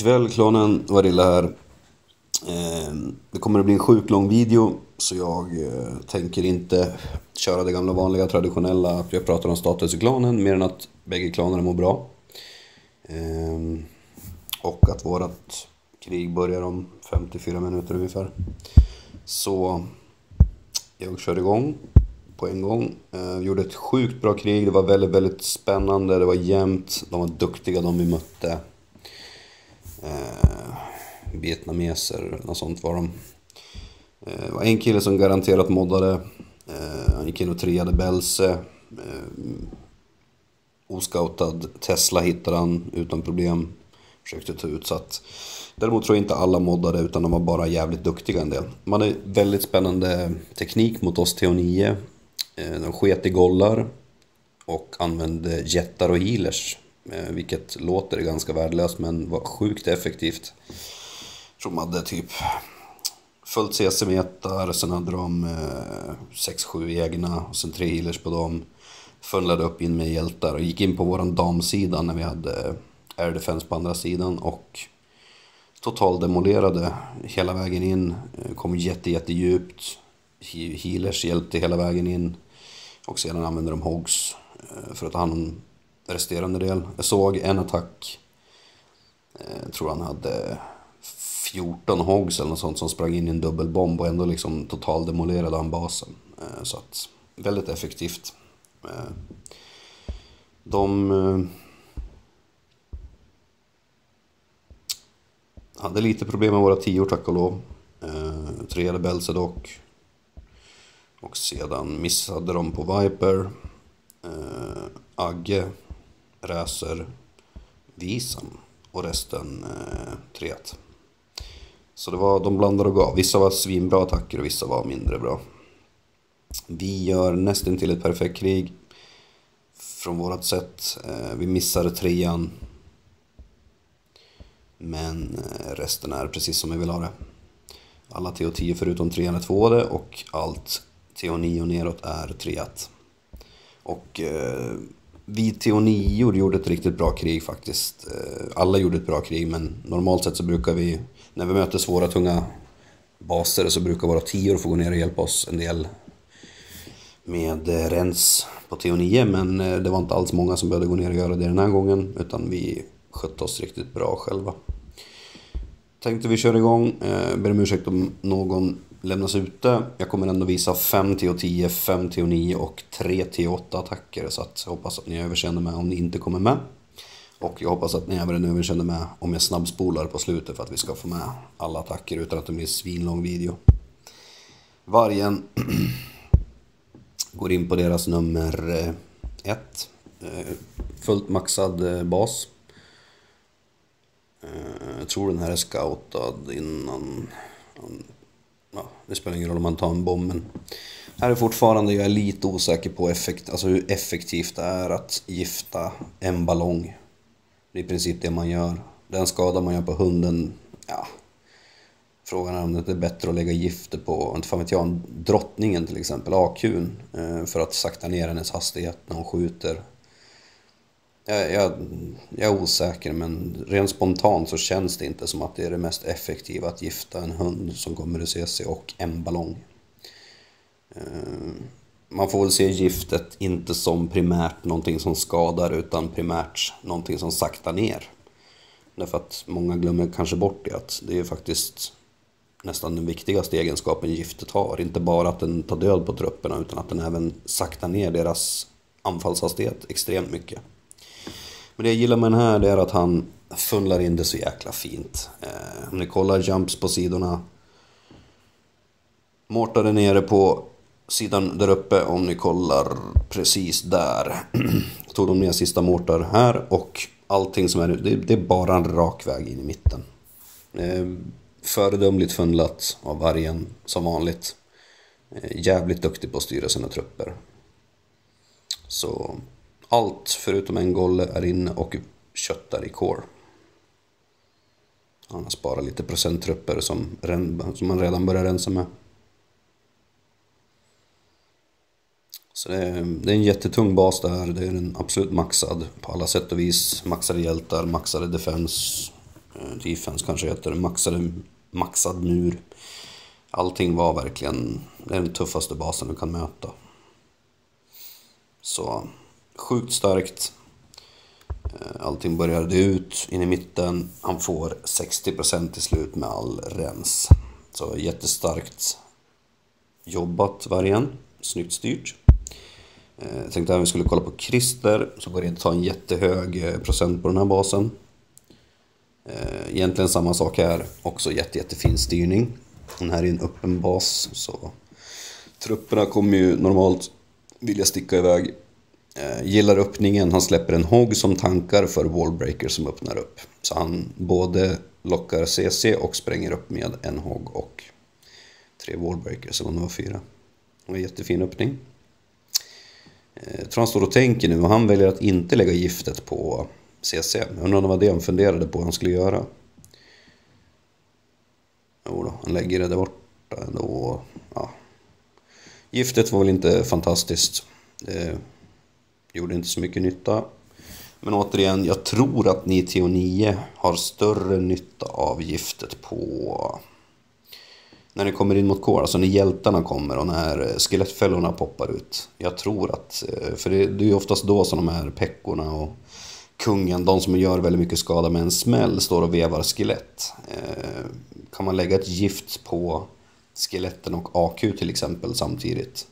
Kväll klanen, Varilla här. Eh, det kommer att bli en sjukt lång video så jag eh, tänker inte köra det gamla vanliga traditionella att jag pratar om status i klanen mer än att bägge klanerna mår bra. Eh, och att vårt krig börjar om 54 minuter ungefär. Så jag kör igång på en gång. Eh, vi gjorde ett sjukt bra krig, det var väldigt, väldigt spännande, det var jämnt, de var duktiga de vi mötte eh, vietnameser eller något sånt var de. Eh, det var en kille som garanterat moddade. Eh, han gick in och triade Belse. Eh, oscoutad Tesla hittade han utan problem. Försökte ta ut så att Däremot tror jag inte alla moddade utan de var bara jävligt duktiga en del. De hade väldigt spännande teknik mot oss TH9. Eh, de sket i gollar och använde jättar och healers Eh, vilket låter ganska värdelöst men var sjukt effektivt. Jag tror de hade typ fullt CC-meter, sen hade de eh, 6-7 egna och sen tre healers på dem. Funnlade upp in med hjältar och gick in på våran damsida när vi hade eh, air defense på andra sidan och totaldemolerade hela vägen in. Kom jätte, jätte djupt. Healers hjälpte hela vägen in. Och sedan använde de hogs för att ta hand om resterande del. Jag såg en attack, jag tror han hade 14 hogs eller något sånt som sprang in i en dubbelbomb och ändå liksom totaldemolerade han basen. Eh, så att, väldigt effektivt. Eh, de hade lite problem med våra tior tack och lov. Treade Belze dock. Och sedan missade de på Viper. Agge Räser, Visan och resten eh, Triat. Så det var, de blandade och gav. Vissa var svinbra attacker och vissa var mindre bra. Vi gör nästan till ett perfekt krig. Från vårt sätt. Eh, vi missar trean. Men eh, resten är precis som vi vill ha det. Alla TH10 förutom trean är tvåade och allt TH9 neråt är treat. Och eh, vi Teonior gjorde ett riktigt bra krig faktiskt. Eh, alla gjorde ett bra krig men normalt sett så brukar vi, när vi möter svåra tunga baser så brukar våra tior få gå ner och hjälpa oss en del med eh, rens på TO9 men eh, det var inte alls många som behövde gå ner och göra det den här gången utan vi skötte oss riktigt bra själva. Tänkte vi köra igång, ber om ursäkt om någon lämnas ute. Jag kommer ändå visa 5 TO10, 5 TO9 och 3 TO8 attacker. Så att jag hoppas att ni överseende med om ni inte kommer med. Och jag hoppas att ni även överseende med om jag snabbspolar på slutet för att vi ska få med alla attacker utan att det blir en svinlång video. Vargen går in på deras nummer eh, 1. Eh, fullt maxad eh, bas. Jag tror den här är scoutad innan ja, det spelar ingen roll om man tar en bomb men här är fortfarande jag är lite osäker på effekt, alltså hur effektivt det är att gifta en ballong. Det är i princip det man gör. Den skada man gör på hunden, ja. Frågan är om det inte är bättre att lägga gifter på, inte fan vet jag, drottningen till exempel, AQn. Eh, för att sakta ner hennes hastighet när hon skjuter. Jag, jag, jag, är osäker men rent spontant så känns det inte som att det är det mest effektiva att gifta en hund som kommer ur CC och en ballong. Eh, man får väl se giftet inte som primärt någonting som skadar utan primärt någonting som saktar ner. Därför att många glömmer kanske bort det att det är faktiskt nästan den viktigaste egenskapen giftet har. Inte bara att den tar död på trupperna utan att den även saktar ner deras anfallshastighet extremt mycket. Men det jag gillar med den här det är att han funnlar in det så jäkla fint. Eh, om ni kollar jumps på sidorna. Mårtar är nere på sidan där uppe om ni kollar precis där. Tog de ner sista mårtar här och allting som är det, det är bara en rak väg in i mitten. Eh, föredömligt funnlat av vargen som vanligt. Eh, jävligt duktig på att styra sina trupper. Så allt förutom en golle är inne och köttar i core. Han har sparat lite procenttrupper som, som man redan börjar rensa med. Så det är, det är en jättetung bas där, det är en absolut maxad på alla sätt och vis. Maxade hjältar, maxade defense. Eh, defense kanske heter maxad, maxad mur. Allting var verkligen det är den tuffaste basen du kan möta. Så sjukt starkt. Eh, allting började ut in i mitten. Han får 60% till slut med all rens. Så jättestarkt jobbat vargen. Snyggt styrt. Eh, jag tänkte att vi skulle kolla på Christer, som går in och tar ta en jättehög eh, procent på den här basen. Egentligen samma sak här, också jätte, jättefin styrning. Den här är en öppen bas, så trupperna kommer ju normalt vilja sticka iväg Eh, gillar öppningen, han släpper en hogg som tankar för wallbreaker som öppnar upp. Så han både lockar CC och spränger upp med en hogg och tre wallbreakers, eller om det var fyra. Det var en jättefin öppning. Eh, Jag tror han står och tänker nu och han väljer att inte lägga giftet på CC. Jag undrar om det var det han funderade på att han skulle göra. Jo då, han lägger det där borta ändå. Ja. Giftet var väl inte fantastiskt. Det Gjorde inte så mycket nytta. Men återigen, jag tror att ni TO9 har större nytta av giftet på... När ni kommer in mot kår, alltså när hjältarna kommer och när eh, skelettfällorna poppar ut. Jag tror att, eh, för det, det är ju oftast då som de här peckorna och kungen, de som gör väldigt mycket skada med en smäll, står och vevar skelett. Eh, kan man lägga ett gift på skeletten och AQ till exempel samtidigt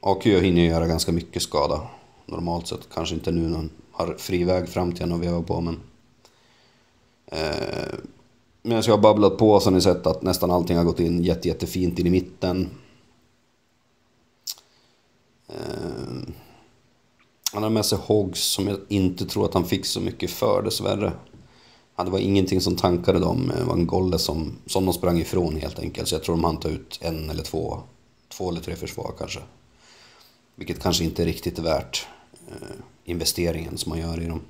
AQ hinner ju göra ganska mycket skada normalt sett. Kanske inte nu när han har fri väg fram till en att veva på men... Eh, Medan jag har babblat på så har ni sett att nästan allting har gått in jätte, jättefint in i mitten. Eh, han har med sig Hogs som jag inte tror att han fick så mycket för dessvärre. Ja, det var ingenting som tankade dem. Eh, det var en golle som, som de sprang ifrån helt enkelt. Så jag tror de hann ta ut en eller två, två eller tre försvar kanske. Vilket kanske inte är riktigt värt eh, investeringen som man gör i dem.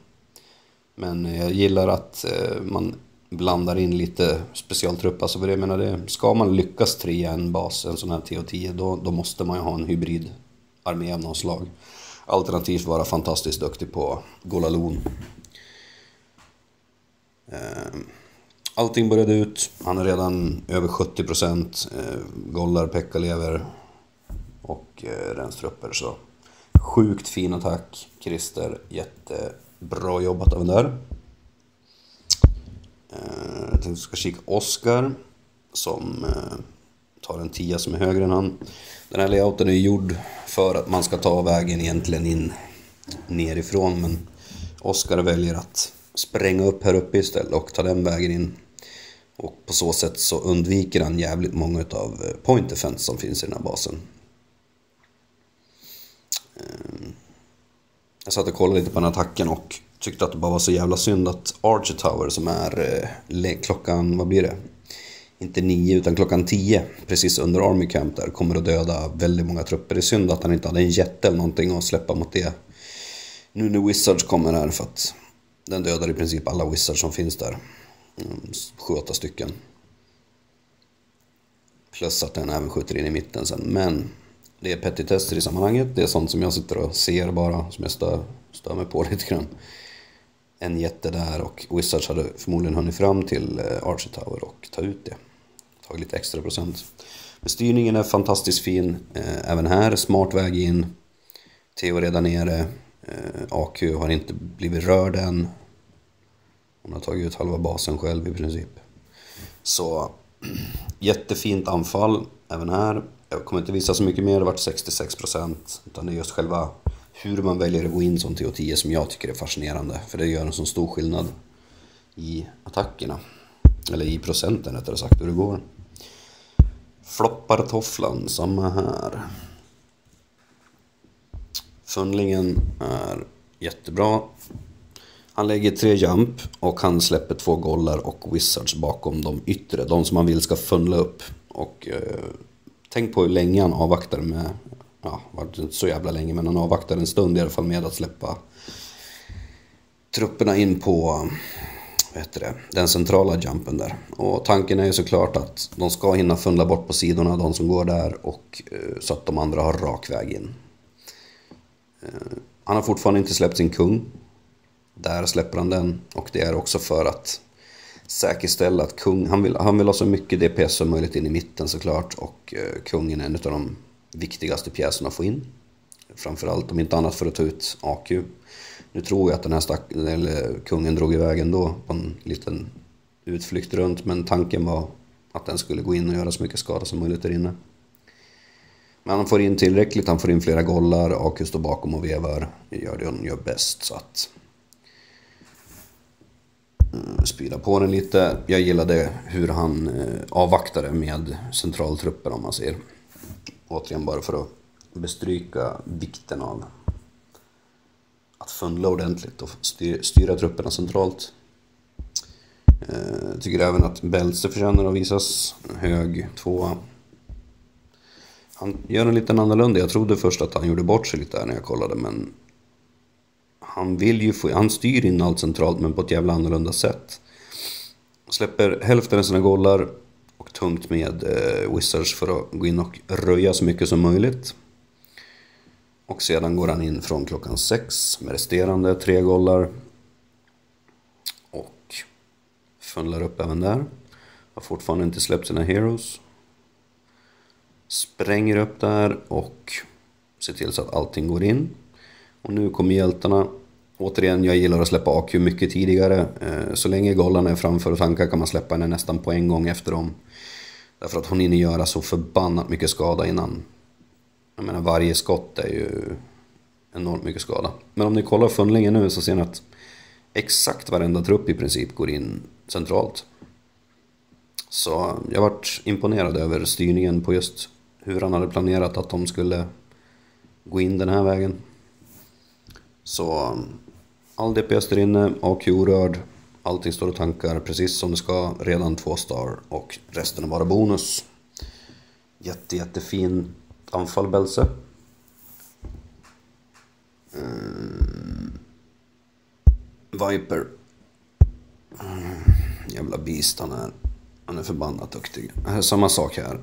Men jag gillar att eh, man blandar in lite specialtrupp. Alltså för det, menar det, ska man lyckas trea en bas, en sån här TO10, då, då måste man ju ha en hybridarmé av något slag. Alternativt vara fantastiskt duktig på Golalon. Eh, allting började ut, han är redan över 70%, gollar, Pekka lever, och eh, renstrupper. Så sjukt fin attack. Christer, jättebra jobbat av den där. Eh, jag tänkte att vi ska kika Oscar som eh, tar en tia som är högre än han. Den här layouten är gjord för att man ska ta vägen egentligen in nerifrån men Oscar väljer att spränga upp här uppe istället och ta den vägen in. Och på så sätt så undviker han jävligt många av point defense som finns i den här basen. Jag satt och kollade lite på den attacken och tyckte att det bara var så jävla synd att Archer Tower som är eh, klockan, vad blir det? Inte nio utan klockan tio precis under Army Camp där kommer att döda väldigt många trupper. Det är synd att han inte hade en jätte eller någonting att släppa mot det. Nu när Wizards kommer här för att den dödar i princip alla Wizards som finns där. Mm, sju, åtta stycken. Plus att den även skjuter in i mitten sen. Men det är petitester i sammanhanget. Det är sånt som jag sitter och ser bara, som jag stör, stör mig på lite grann. En jätte där och Wizards hade förmodligen hunnit fram till eh, Archer Tower och ta ut det. Tagit lite extra procent. Men styrningen är fantastiskt fin. Eh, även här, smart väg in. Theo redan nere. Eh, AQ har inte blivit rörd än. Hon har tagit ut halva basen själv i princip. Så jättefint anfall även här. Jag kommer inte visa så mycket mer, det vart 66% utan det är just själva hur man väljer att gå in som TO10 som jag tycker är fascinerande. För det gör en så stor skillnad i attackerna. Eller i procenten rättare sagt, hur det går. Floppar tofflan, samma här. Fundlingen är jättebra. Han lägger tre jump och han släpper två gollar och wizards bakom de yttre. De som han vill ska funnla upp. Och eh, Tänk på hur länge han avvaktade med, ja, var inte så jävla länge, men han avvaktade en stund i alla fall med att släppa trupperna in på vad heter det, den centrala jumpen där. Och tanken är ju såklart att de ska hinna fundla bort på sidorna, de som går där, och eh, så att de andra har rak väg in. Eh, han har fortfarande inte släppt sin kung. Där släpper han den och det är också för att säkerställa att kung, han vill, han vill ha så mycket DPS som möjligt in i mitten såklart och eh, kungen är en av de viktigaste pjäserna att få in. Framförallt om inte annat för att ta ut AQ. Nu tror jag att den här stack, eller kungen drog iväg ändå på en liten utflykt runt men tanken var att den skulle gå in och göra så mycket skada som möjligt där inne. Men han får in tillräckligt, han får in flera gollar, AQ står bakom och vevar, gör det hon gör bäst så att spida på den lite. Jag gillade hur han eh, avvaktade med centraltrupper om man ser. Återigen bara för att bestryka vikten av att fundla ordentligt och styra trupperna centralt. Jag tycker även att Belze förtjänar att visas. Hög tvåa. Han gör en liten annorlunda. Jag trodde först att han gjorde bort sig lite där när jag kollade men han vill ju få, han styr in allt centralt men på ett jävla annorlunda sätt. Släpper hälften av sina gollar och tungt med eh, Wizards för att gå in och röja så mycket som möjligt. Och sedan går han in från klockan sex med resterande tre gollar. Och funnlar upp även där. Har fortfarande inte släppt sina heroes. Spränger upp där och ser till så att allting går in. Och nu kommer hjältarna Återigen, jag gillar att släppa AQ mycket tidigare. Eh, så länge gollarna är framför och tankar kan man släppa henne nästan på en gång efter dem. Därför att hon hinner göra så förbannat mycket skada innan. Jag menar varje skott är ju enormt mycket skada. Men om ni kollar funnlingen nu så ser ni att exakt varenda trupp i princip går in centralt. Så jag varit imponerad över styrningen på just hur han hade planerat att de skulle gå in den här vägen. Så um, All DPS där inne, AQ orörd. Allting står och tankar precis som det ska. Redan två star och resten är bara bonus. Jätte, jättefin anfall Belse. Mm. Um, Viper. Mm. Jävla beast han är. Han är förbannat duktig. Äh, samma sak här.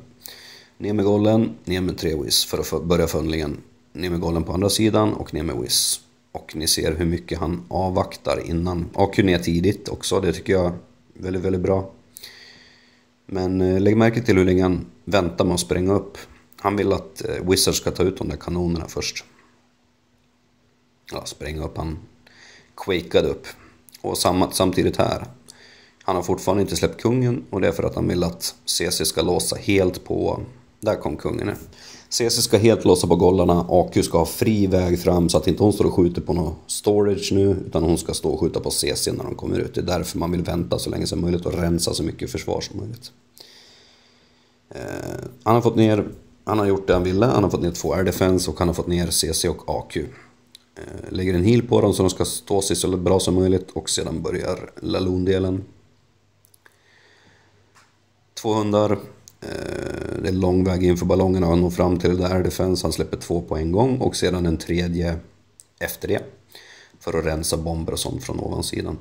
Ner med gollen, ner med tre whiz för att börja funnlingen. Ner med gollen på andra sidan och ner med whiz. Och ni ser hur mycket han avvaktar innan. AQ ner tidigt också, det tycker jag är väldigt, väldigt bra. Men eh, lägg märke till hur länge han väntar med att spränga upp. Han vill att eh, Wizard ska ta ut de där kanonerna först. Ja, spränga upp, han Quakade upp. Och samtidigt här. Han har fortfarande inte släppt kungen och det är för att han vill att CC ska låsa helt på... Där kom kungen. CC ska helt låsa på gollarna, AQ ska ha fri väg fram så att inte hon står och skjuter på någon storage nu utan hon ska stå och skjuta på CC när de kommer ut. Det är därför man vill vänta så länge som möjligt och rensa så mycket försvar som möjligt. Eh, han har fått ner, han har gjort det han ville, han har fått ner två air defense och han har fått ner CC och AQ. Eh, lägger en heal på dem så de ska stå sig så bra som möjligt och sedan börjar Laloon-delen. Två hundar, Eh, det är lång väg in för ballongerna att nå fram till det där defense. Han släpper två på en gång och sedan en tredje efter det. För att rensa bomber och sånt från ovansidan.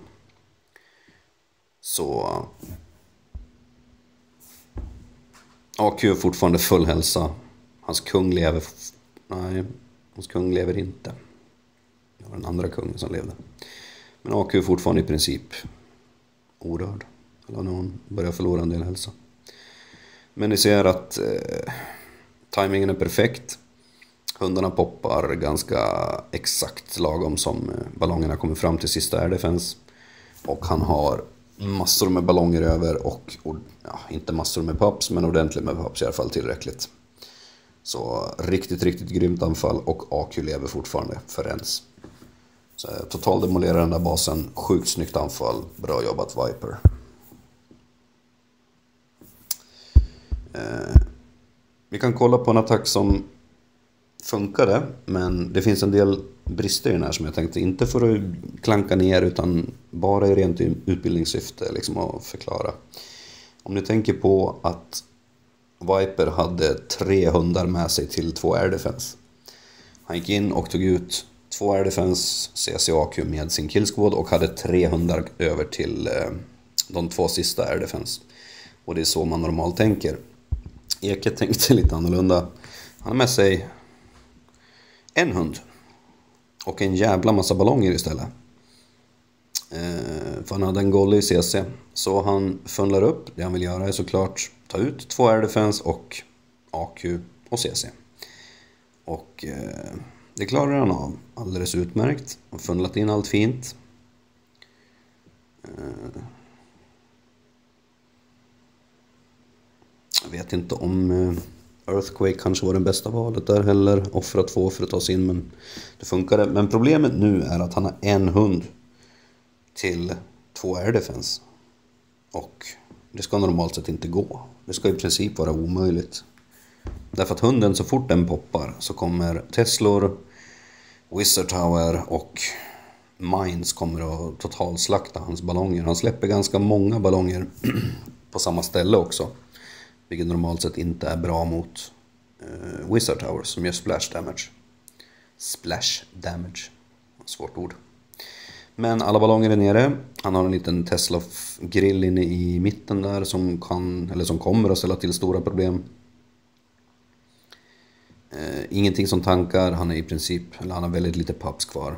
Så... AQ är fortfarande full hälsa. Hans kung lever... Nej, hans kung lever inte. Det var den andra kungen som levde. Men AQ är fortfarande i princip orörd. Eller när hon börjar förlora en del hälsa. Men ni ser att eh, timingen är perfekt. Hundarna poppar ganska exakt lagom som eh, ballongerna kommer fram till sista air defense. Och han har massor med ballonger över och, och ja, inte massor med pups men ordentligt med pups i alla fall tillräckligt. Så riktigt, riktigt grymt anfall och AQ lever fortfarande för ens. Så eh, total demolerar den där basen, sjukt snyggt anfall, bra jobbat Viper. Eh, vi kan kolla på en attack som funkade, men det finns en del brister i den här som jag tänkte inte för att klanka ner utan bara i rent utbildningssyfte liksom att förklara. Om ni tänker på att Viper hade tre hundar med sig till två air defense. Han gick in och tog ut två air defense, CCAQ med sin killsquad och hade tre hundar över till eh, de två sista air defense. Och det är så man normalt tänker. Eke tänkte lite annorlunda. Han har med sig en hund. Och en jävla massa ballonger istället. Eh, för han hade en golle i CC. Så han funnlar upp. Det han vill göra är såklart ta ut två air defense och AQ och CC. Och eh, det klarar han av alldeles utmärkt. Han har funnlat in allt fint. Eh, vet inte om eh, Earthquake kanske var det bästa valet där heller. Offra två för att ta sig in men det funkade. Men problemet nu är att han har en hund till två air defense. Och det ska normalt sett inte gå. Det ska i princip vara omöjligt. Därför att hunden så fort den poppar så kommer Teslor, Wizard Tower och Mines kommer att totalslakta hans ballonger. Han släpper ganska många ballonger på samma ställe också. Vilket normalt sett inte är bra mot eh, Wizard Tower som gör splash damage. Splash damage. Svårt ord. Men alla ballonger är nere. Han har en liten Tesla-grill inne i mitten där som kan, eller som kommer att ställa till stora problem. Eh, ingenting som tankar, han är i princip, eller han har väldigt lite paps kvar.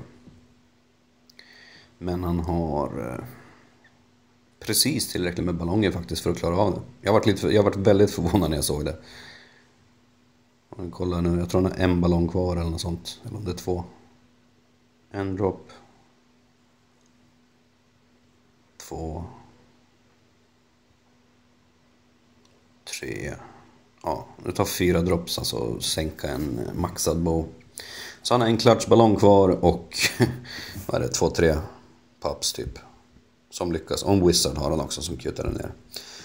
Men han har eh, precis tillräckligt med ballonger faktiskt för att klara av det. Jag varit, lite, jag varit väldigt förvånad när jag såg det. Jag kollar nu, jag tror han har en ballong kvar eller något sånt. Eller om det är två. En dropp. Två. Tre. Ja, det tar fyra drops, alltså sänka en maxad bow. Så han har en klatschballong kvar och vad är det, två, tre pups typ som lyckas. Och en Wizard har han också som kutar den ner.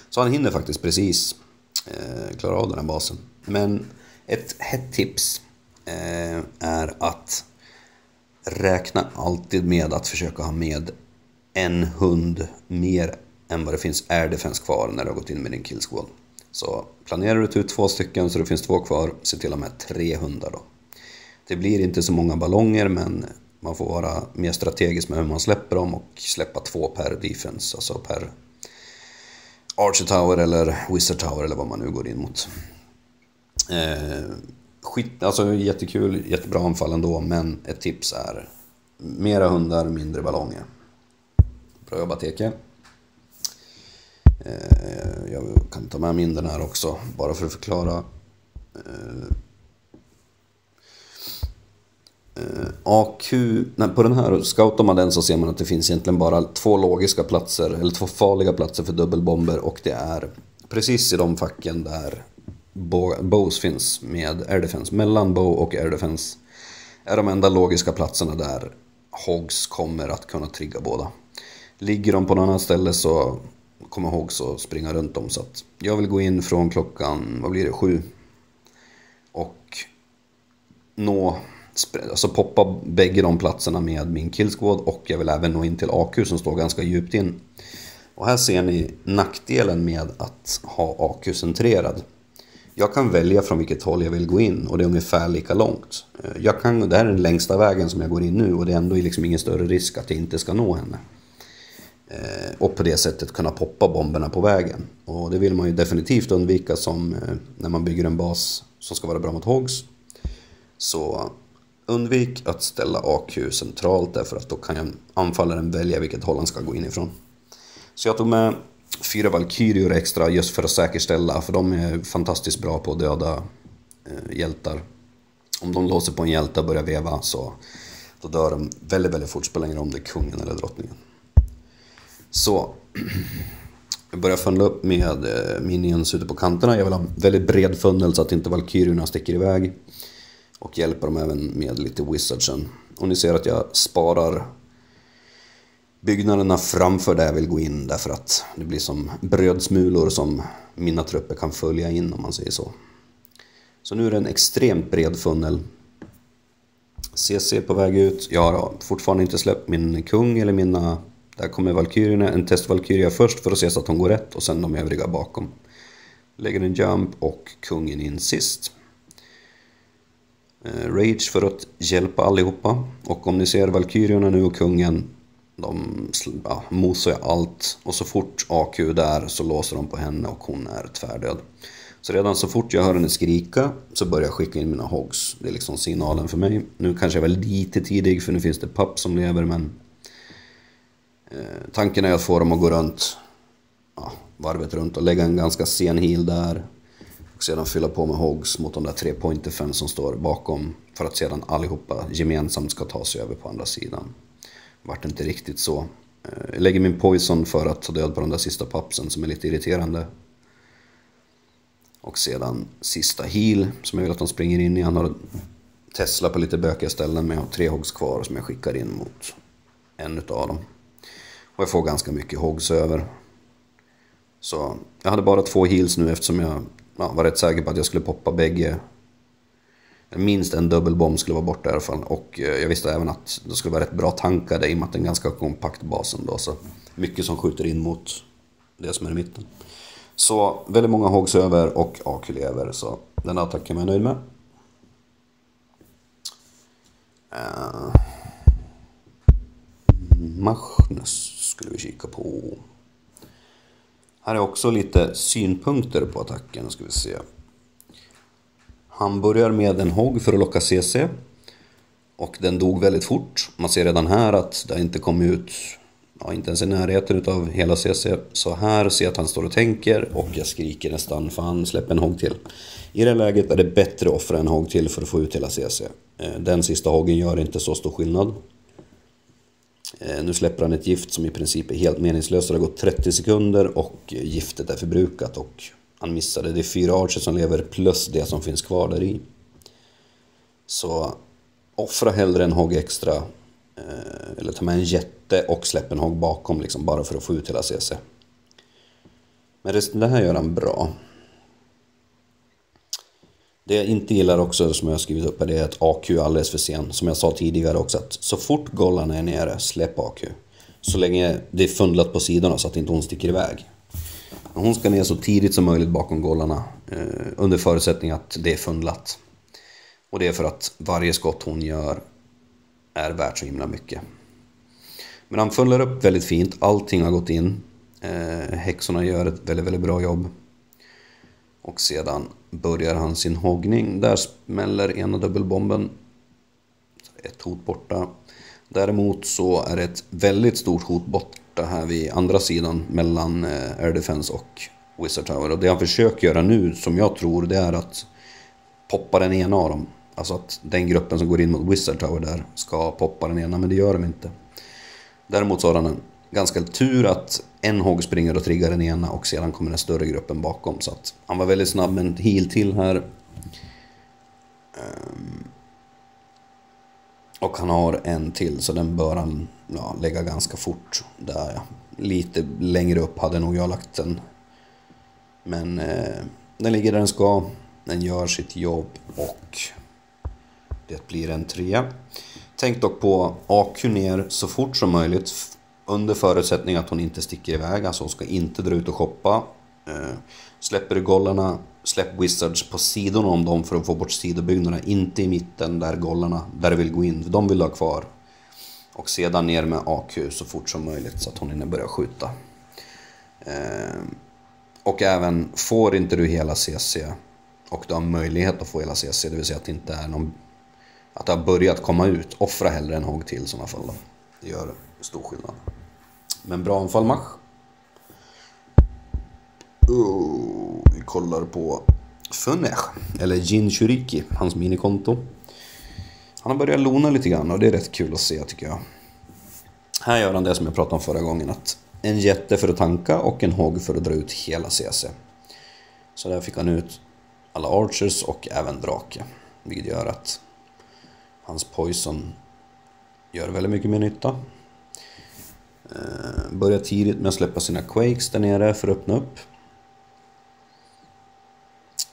Så han hinner faktiskt precis eh, klara av den här basen. Men ett hett tips eh, är att räkna alltid med att försöka ha med en hund mer än vad det finns air defense kvar när du har gått in med din killsquad. Så planerar du ut två stycken så det finns två kvar, se till att ha med tre hundar då. Det blir inte så många ballonger men man får vara mer strategisk med hur man släpper dem och släppa två per defense, alltså per Archer Tower eller Wizard Tower eller vad man nu går in mot. Eh, skit, alltså jättekul, jättebra anfall ändå, men ett tips är mera hundar, mindre ballonger. Bra jobbat Eke. Eh, jag kan ta med min den här också, bara för att förklara. Eh, Eh, AQ, nej, på den här, scoutar man den så ser man att det finns egentligen bara två logiska platser, eller två farliga platser för dubbelbomber och det är precis i de facken där bows finns med air defense. Mellan bow och air defense är de enda logiska platserna där Hogs kommer att kunna trigga båda. Ligger de på något annat ställe så kommer Hogs att springa runt dem. Så att jag vill gå in från klockan, vad blir det, sju. Och nå alltså poppa bägge de platserna med min killsquad och jag vill även nå in till AQ som står ganska djupt in. Och här ser ni nackdelen med att ha AQ centrerad. Jag kan välja från vilket håll jag vill gå in och det är ungefär lika långt. Jag kan, det här är den längsta vägen som jag går in nu och det är ändå liksom ingen större risk att jag inte ska nå henne. Eh, och på det sättet kunna poppa bomberna på vägen. Och det vill man ju definitivt undvika som eh, när man bygger en bas som ska vara bra mot hogs. Så Undvik att ställa AQ centralt därför att då kan anfallaren välja vilket håll han ska gå in ifrån. Så jag tog med fyra Valkyrior extra just för att säkerställa, för de är fantastiskt bra på att döda eh, hjältar. Om de låser på en hjälte och börjar veva så då dör de väldigt, väldigt fort, spelar ingen roll om det är kungen eller drottningen. Så, jag börjar funnla upp med eh, minions ute på kanterna. Jag vill ha väldigt bred funnel så att inte Valkyriorna sticker iväg. Och hjälper dem även med lite wizardsen. Och ni ser att jag sparar byggnaderna framför där jag vill gå in därför att det blir som brödsmulor som mina trupper kan följa in om man säger så. Så nu är det en extremt bred funnel. CC på väg ut. Jag har fortfarande inte släppt min kung eller mina... Där kommer Valkyrierna. En test Valkyria först för att se så att hon går rätt och sen de övriga bakom. Lägger en jump och kungen in sist. Eh, Rage för att hjälpa allihopa. Och om ni ser Valkyrierna nu och kungen, de ja, mosar allt. Och så fort AQ är där så låser de på henne och hon är tvärdöd. Så redan så fort jag hör henne skrika så börjar jag skicka in mina hogs. Det är liksom signalen för mig. Nu kanske jag var lite tidig för nu finns det papp som lever men... Eh, tanken är att få dem att gå runt ja, varvet runt och lägga en ganska sen heal där. Och sedan fylla på med hogs mot de där tre pointerfen som står bakom. För att sedan allihopa gemensamt ska ta sig över på andra sidan. Vart inte riktigt så. Eh, jag lägger min poison för att ta död på den där sista pappsen som är lite irriterande. Och sedan sista heal som jag vill att de springer in i. Han har Tesla på lite bökiga ställen men jag har tre hogs kvar som jag skickar in mot en utav dem. Och jag får ganska mycket hogs över. Så jag hade bara två heals nu eftersom jag ja, var rätt säker på att jag skulle poppa bägge. Minst en dubbelbomb skulle vara borta i alla fall. Och eh, jag visste även att det skulle vara rätt bra tankade i och med att det är en ganska kompakt bas ändå. Så mycket som skjuter in mot det som är i mitten. Så väldigt många hogs över och AQ lever. Så den attacken är jag nöjd med. Eh, uh, Machnus skulle vi kika på. Här är också lite synpunkter på attacken, ska vi se. Han börjar med en hogg för att locka CC. Och den dog väldigt fort. Man ser redan här att det inte kom ut, ja, inte ens i närheten utav hela CC. Så här ser jag att han står och tänker och jag skriker nästan för han släpper en hogg till. I det läget är det bättre att offra en hogg till för att få ut hela CC. Eh, den sista hoggen gör inte så stor skillnad. Eh, nu släpper han ett gift som i princip är helt meningslöst. Det har gått 30 sekunder och giftet är förbrukat och han missade. Det är fyra archer som lever plus det som finns kvar där i. Så offra hellre en hogg extra. Eh, eller ta med en jätte och släpp en hogg bakom liksom bara för att få ut hela CC. Men resten det här gör han bra. Det jag inte gillar också, som jag har skrivit upp, är det att AQ är alldeles för sen. Som jag sa tidigare också, att så fort Gollan är nere, släpp AQ. Så länge det är fundlat på sidorna så att inte hon sticker iväg. Hon ska ner så tidigt som möjligt bakom gollarna. Eh, under förutsättning att det är fundlat. Och det är för att varje skott hon gör är värt så himla mycket. Men han följer upp väldigt fint, allting har gått in. Eh, häxorna gör ett väldigt, väldigt bra jobb. Och sedan börjar han sin hoggning. Där smäller ena dubbelbomben. Ett hot borta. Däremot så är det ett väldigt stort hot borta här vid andra sidan mellan eh, Air Defense och Wizard Tower. Och det han försöker göra nu, som jag tror, det är att poppa den ena av dem. Alltså att den gruppen som går in mot Wizard Tower där ska poppa den ena, men det gör de inte. Däremot så har han en ganska tur att en hogg springer och triggar den ena och sedan kommer den större gruppen bakom. Så att han var väldigt snabb med en heal till här. Ehm, och han har en till så den bör han ja, lägga ganska fort. Där ja. Lite längre upp hade nog jag lagt den. Men eh, den ligger där den ska. Den gör sitt jobb och det blir en trea. Tänk dock på AQ ner så fort som möjligt under förutsättning att hon inte sticker iväg, alltså hon ska inte dra ut och shoppa. Eh, släpper du gollarna, släpp wizards på sidorna om dem för att få bort sidobyggnaderna. Inte i mitten där gollarna, där du vill gå in, för de vill du ha kvar. Och sedan ner med AQ så fort som möjligt så att hon hinner börja skjuta. Eh, och även, får inte du hela CC och du har möjlighet att få hela CC, det vill säga att det inte är någon... Att det har börjat komma ut, offra hellre en hogg till i sådana fall då. Det gör du stor skillnad. Men bra anfall match. Oh, vi kollar på Funech, eller Jin Shuriki, hans minikonto. Han har börjat lona lite grann och det är rätt kul att se tycker jag. Här gör han det som jag pratade om förra gången, att en jätte för att tanka och en hogg för att dra ut hela CC. Så där fick han ut alla archers och även drake. Vilket gör att hans poison gör väldigt mycket mer nytta. Eh, Börjar tidigt med att släppa sina quakes där nere för att öppna upp.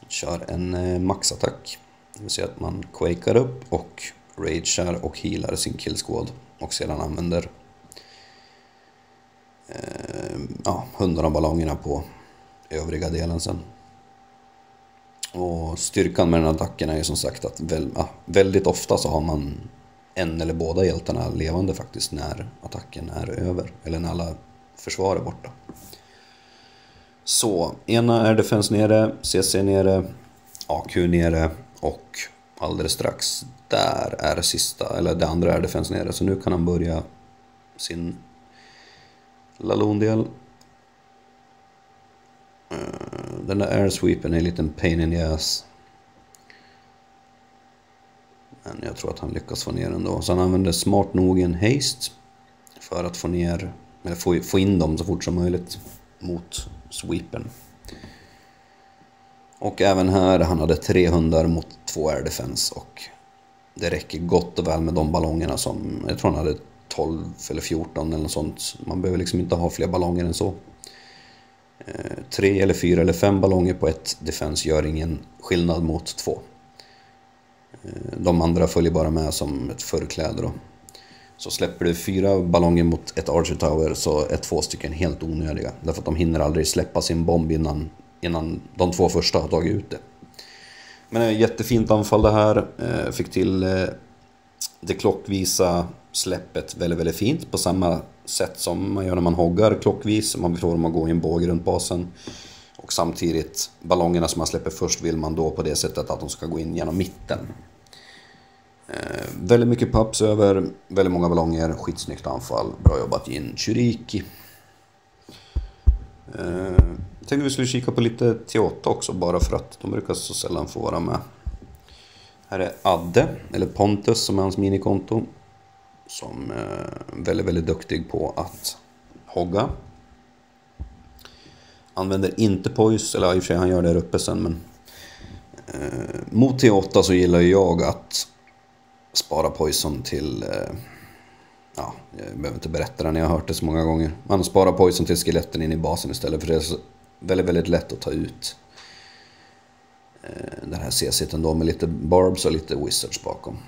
Kör en eh, maxattack. Det vill säga att man quakar upp och ragear och healar sin killsquad. Och sedan använder eh, ja, hundarna och ballongerna på övriga delen sen. Och styrkan med den attacken är ju som sagt att väldigt ofta så har man en eller båda hjältarna levande faktiskt när attacken är över. Eller när alla försvar är borta. Så, ena är defens nere, CC nere, AQ nere och alldeles strax där är det sista, eller det andra är defens nere. Så nu kan han börja sin Lalondel. Eh, den där airsweepen är en liten pain in the ass. Men jag tror att han lyckas få ner den då. Så han använder smart nog en haste. För att få ner, eller få, få in dem så fort som möjligt mot sweepen. Och även här, han hade tre hundar mot två air defense och det räcker gott och väl med de ballongerna som, jag tror han hade 12 eller 14 eller något sånt. Man behöver liksom inte ha fler ballonger än så. Eh, tre eller fyra eller fem ballonger på ett defense gör ingen skillnad mot två. Eh, de andra följer bara med som ett förkläde då. Så släpper du fyra ballonger mot ett Archer Tower så är två stycken helt onödiga. Därför att de hinner aldrig släppa sin bomb innan, innan de två första har tagit ut det. Men ett jättefint anfall det här. Eh, fick till eh, det klockvisa släppet väldigt, väldigt fint på samma sätt som man gör när man hoggar klockvis. Man får dem att gå i en båge runt basen. Och samtidigt, ballongerna som man släpper först vill man då på det sättet att de ska gå in genom mitten. Eh, väldigt mycket pups över, väldigt många ballonger, skitsnyggt anfall. Bra jobbat in Churiki. Eh, jag tänkte vi skulle kika på lite T8 också bara för att de brukar så sällan få vara med. Här är Adde, eller Pontus som är hans minikonto. Som är väldigt, väldigt duktig på att hogga. Använder inte poise, eller i och för sig han gör det här uppe sen men... Eh, mot T8 så gillar jag att spara poison till... Eh, ja, jag behöver inte berätta det, ni har hört det så många gånger. Man sparar poison till skeletten in i basen istället för det är så väldigt, väldigt lätt att ta ut Eh, den här C-sitten då med lite barbs och lite wizards bakom.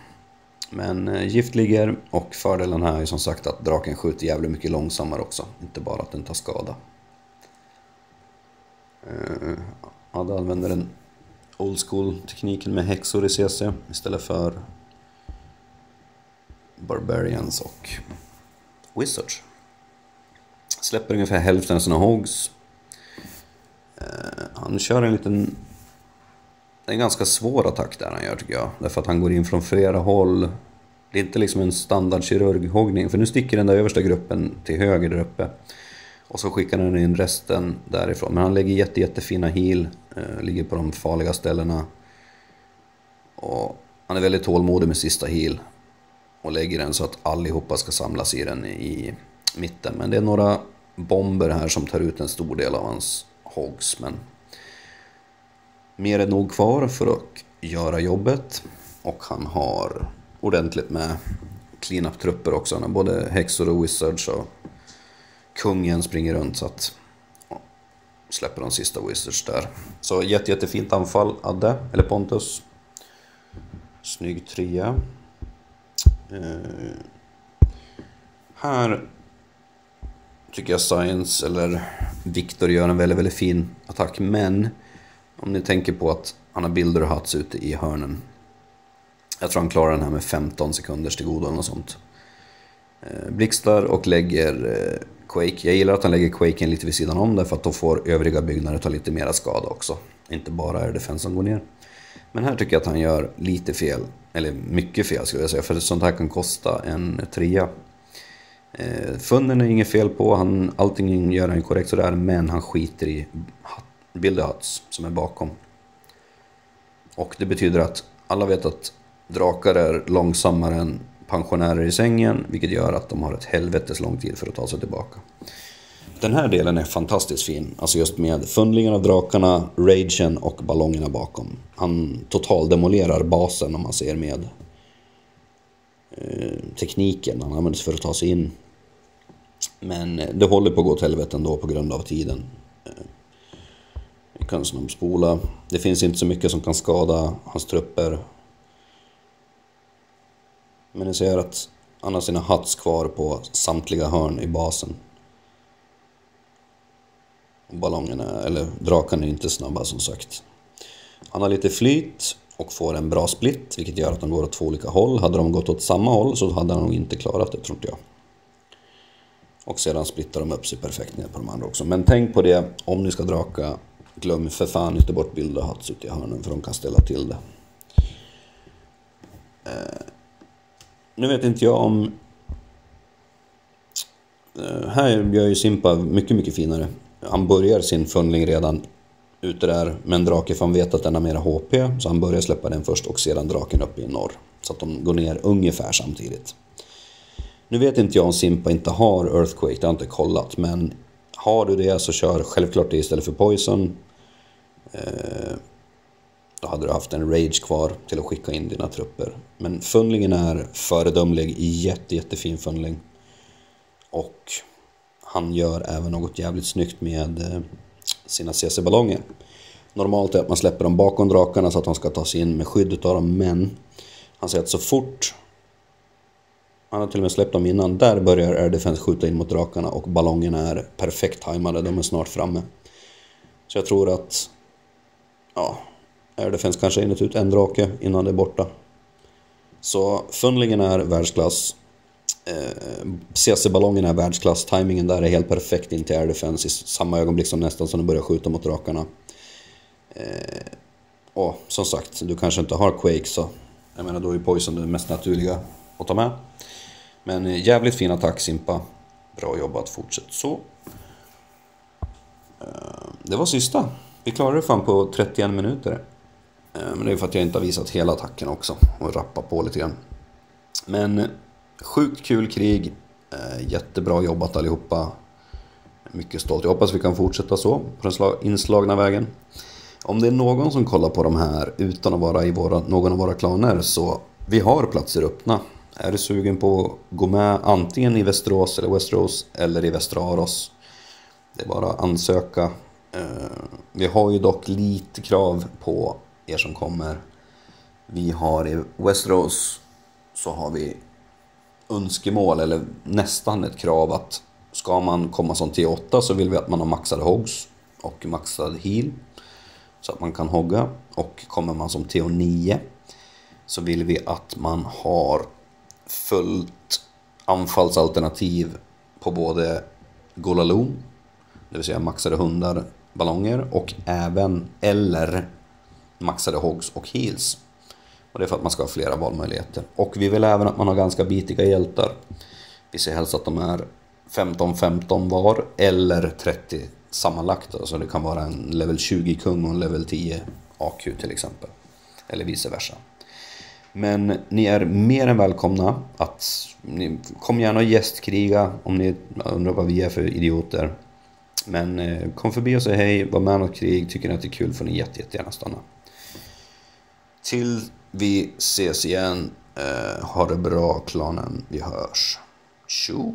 Men eh, gift ligger och fördelen här är som sagt att draken skjuter jävligt mycket långsammare också. Inte bara att den tar skada. Eh, Adde använder den old school tekniken med häxor i CC istället för Barbarians och Wizards. Släpper ungefär hälften av sina hogs. Eh, han kör en liten det är en ganska svår attack där han gör tycker jag. Därför att han går in från flera håll. Det är inte liksom en standard kirurghoggning. För nu sticker den där översta gruppen till höger där uppe. Och så skickar den in resten därifrån. Men han lägger jätte, jättefina heel, Eh, ligger på de farliga ställena. Och han är väldigt tålmodig med sista heel. Och lägger den så att allihopa ska samlas i den i mitten. Men det är några bomber här som tar ut en stor del av hans hogs. Men mer än nog kvar för att göra jobbet. Och han har ordentligt med clean-up-trupper också. Han har både häxor och wizards och kungen springer runt så att ja, släpper de sista wizards där. Så jätte, jättefint anfall, Adde, eller Pontus. Snygg trea. Eh, här tycker jag Science, eller Viktor gör en väldigt, väldigt fin attack, men om ni tänker på att han har bilder och hats ute i hörnen. Jag tror han klarar den här med 15 sekunders tillgodo eller något sånt. Eh, blixtar och lägger eh, Quake. Jag gillar att han lägger Quaken lite vid sidan om därför att då får övriga byggnader ta lite mera skada också. Inte bara är defense som går ner. Men här tycker jag att han gör lite fel. Eller mycket fel skulle jag säga. För sånt här kan kosta en trea. Eh, funnen är inget fel på. Han, allting gör han korrekt sådär. Men han skiter i Builder Huts som är bakom. Och det betyder att alla vet att drakar är långsammare än pensionärer i sängen, vilket gör att de har ett helvetes lång tid för att ta sig tillbaka. Den här delen är fantastiskt fin, alltså just med fundlingen av drakarna, ragen och ballongerna bakom. Han totaldemolerar basen om man ser med eh, tekniken han använder för att ta sig in. Men det håller på att gå åt helvete ändå på grund av tiden. Eh, Vi kan snabbspola. Det finns inte så mycket som kan skada hans trupper. Men ni ser att han har sina hats kvar på samtliga hörn i basen. Ballongerna, eller drakarna är inte snabba som sagt. Han har lite flyt och får en bra split, vilket gör att de går åt två olika håll. Hade de gått åt samma håll så hade han nog inte klarat det, tror inte jag. Och sedan splittar de upp sig perfekt ner på de andra också. Men tänk på det, om ni ska draka Glöm för fan inte bort bilder hats ute i hörnen för de kan ställa till det. Eh, nu vet inte jag om eh, här gör ju Simpa mycket, mycket finare. Han börjar sin fundling redan ute där med en drake för han vet att den har mera HP. Så han börjar släppa den först och sedan draken upp i norr. Så att de går ner ungefär samtidigt. Nu vet inte jag om Simpa inte har Earthquake, det har jag inte kollat. Men har du det så kör självklart det istället för Poison. Eh, då hade du haft en Rage kvar till att skicka in dina trupper. Men fundlingen är föredömlig, jätte, jättefin fundling. Och han gör även något jävligt snyggt med eh, sina CC-ballonger. Normalt är att man släpper dem bakom drakarna så att de ska ta sig in med skydd utav dem, men han säger att så fort han har till och med släppt dem innan. Där börjar Air Defense skjuta in mot drakarna och ballongerna är perfekt tajmade. De är snart framme. Så jag tror att... Ja, Air finns kanske inuti ut en drake innan det är borta. Så Funlingen är världsklass. Eh, CC-ballongen är världsklass. Timingen där är helt perfekt in till Air Defense i samma ögonblick som nästan som de börjar skjuta mot drakarna. Eh, och som sagt, du kanske inte har Quake så... Jag menar, då är Poison det mest naturliga att ta med. Men eh, jävligt fin attack Simpa. Bra jobbat, fortsätt så. Det var sista. Vi klarade det fan på 31 minuter. Eh, men det är för att jag inte har visat hela attacken också och rappa på lite grann. Men eh, sjukt kul krig. Eh, jättebra jobbat allihopa. Mycket stolt. Jag hoppas vi kan fortsätta så på den inslagna vägen. Om det är någon som kollar på de här utan att vara i våra, någon av våra klaner så vi har platser öppna. Är du sugen på att gå med antingen i Västerås eller Westeros eller i Västra Aros? Det är bara att ansöka. Vi har ju dock lite krav på er som kommer. Vi har i Westeros så har vi önskemål eller nästan ett krav att ska man komma som T8 så vill vi att man har maxade hogs och maxad heal så att man kan hogga och kommer man som T9 så vill vi att man har fullt anfallsalternativ på både Golaloon, det vill säga maxade hundar, ballonger och även eller maxade hogs och Heels. Och det är för att man ska ha flera valmöjligheter. Och vi vill även att man har ganska bitiga hjältar. Vi ser helst att de är 15-15 var eller 30 sammanlagt. Alltså det kan vara en level 20 kung och en level 10 AQ till exempel. Eller vice versa. Men ni är mer än välkomna att... Ni, kom gärna och gästkriga om ni undrar vad vi är för idioter. Men eh, kom förbi och säg hej, var med något krig, tycker ni att det är kul får ni jätte, jättegärna stanna. Till vi ses igen, eh, ha det bra klanen, vi hörs. Tjo!